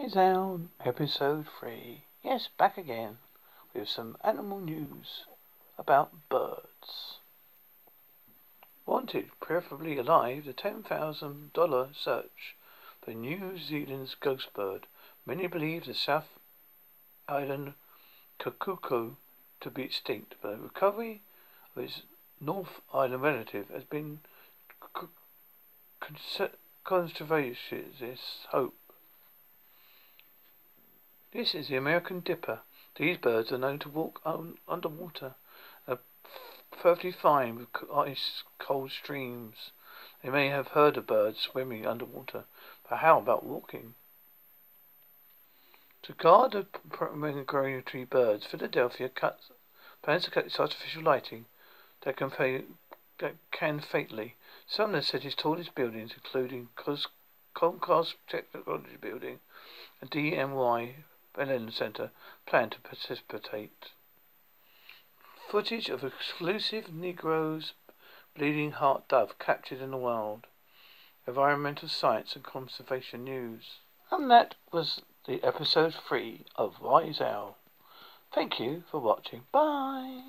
Wise Owl, episode 3. Yes, back again with some animal news about birds. Wanted, preferably alive, the $10,000 search for New Zealand's ghost bird. Many believe the South Island kokako to be extinct, but the recovery of its North Island relative has been conservationists hope. This is the American dipper. These birds are known to walk un- underwater, are perfectly fine with ice cold streams. They may have heard of birds swimming underwater, but how about walking? To guard the migratory birds, Philadelphia cuts, plans to cut its artificial lighting that can, pay, that can fatally. Sumner said his tallest buildings, including Comcast Technology Building and BNY Mellon Center, plan to participate. Footage of exclusive Negros bleeding heart dove captured in the wild. Environmental science and conservation news. And that was the episode three of Wise Owl. Thank you for watching. Bye.